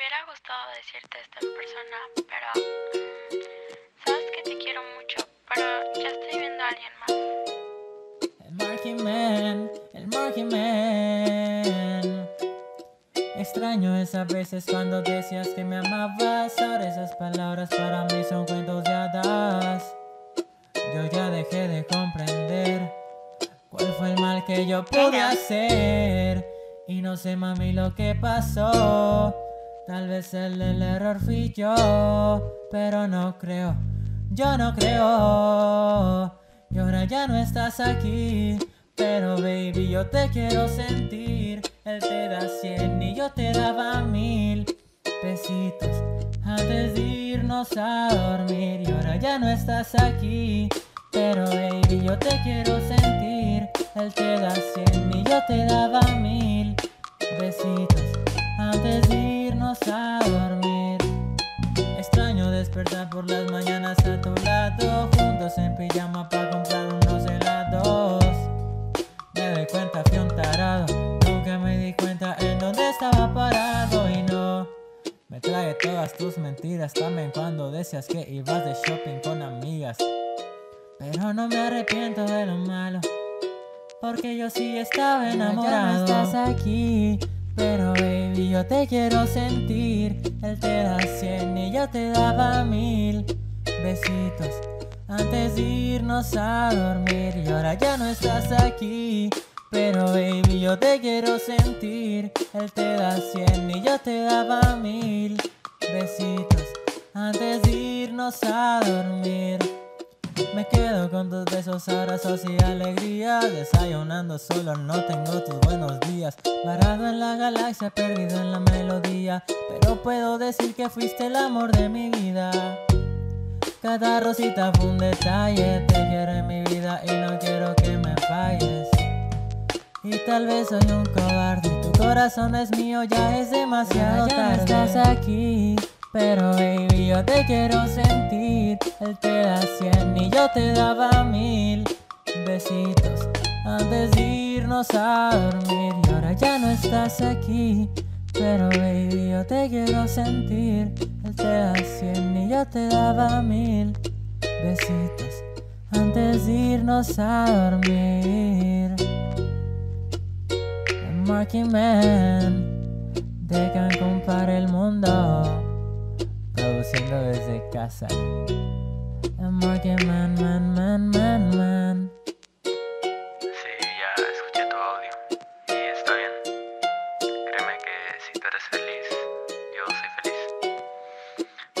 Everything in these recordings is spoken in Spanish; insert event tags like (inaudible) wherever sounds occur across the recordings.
hubiera gustado decirte esto en persona, pero sabes que te quiero mucho, pero ya estoy viendo a alguien más. El Marking Man, el Marking Man. Extraño esas veces cuando decías que me amabas. Ahora esas palabras para mí son cuentos de hadas. Yo ya dejé de comprender cuál fue el mal que yo pude hacer. Y no sé, mami, lo que pasó. Tal vez el, error fui yo, pero no creo. Yo no creo. Y ahora ya no estás aquí. Pero baby, yo te quiero sentir. Él te da cien y yo te daba mil besitos antes de irnos a dormir. Y ahora ya no estás aquí. Pero baby, yo te quiero sentir. Él te da cien y yo te daba mil besitos antes de a dormir. Extraño despertar por las mañanas a tu lado, juntos en pijama para comprar unos helados. Me doy cuenta, fui un tarado. Nunca me di cuenta en dónde estaba parado y no. Me trae todas tus mentiras también cuando decías que ibas de shopping con amigas. Pero no me arrepiento de lo malo. Porque yo sí estaba enamorado. Ya no estás aquí. Pero baby, yo te quiero sentir. Él te da cien y yo te daba mil besitos antes de irnos a dormir. Y ahora ya no estás aquí. Pero baby, yo te quiero sentir. Él te da cien y yo te daba mil besitos antes de irnos a dormir. Me quedo con tus besos, abrazos y alegría. Desayunando solo, no tengo tus buenos días. Varado en la galaxia, perdido en la melodía. Pero puedo decir que fuiste el amor de mi vida. Cada rosita fue un detalle. Te quiero en mi vida y no quiero que me falles. Y tal vez soy un cobarde. Tu corazón es mío, ya es demasiado Ya tarde. estás aquí. Pero baby, yo te quiero sentir. Él te da cien y yo te daba mil besitos antes de irnos a dormir. Y ahora ya no estás aquí. Pero baby, yo te quiero sentir. Él te da cien y yo te daba mil besitos antes de irnos a dormir. El Marking Man de Cancún para el mundo. Produciendo desde casa. El Marking Man, man, man, man, man. Sí, ya escuché tu audio y está bien. Créeme que si tú eres feliz, yo soy feliz.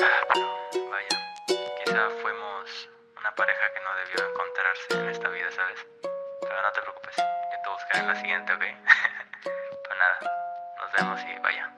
Ah, pero vaya, quizá fuimos una pareja que no debió encontrarse en esta vida, ¿sabes? Pero no te preocupes, yo te buscaré en la siguiente, ¿ok? (laughs) pues nada, nos vemos y vaya.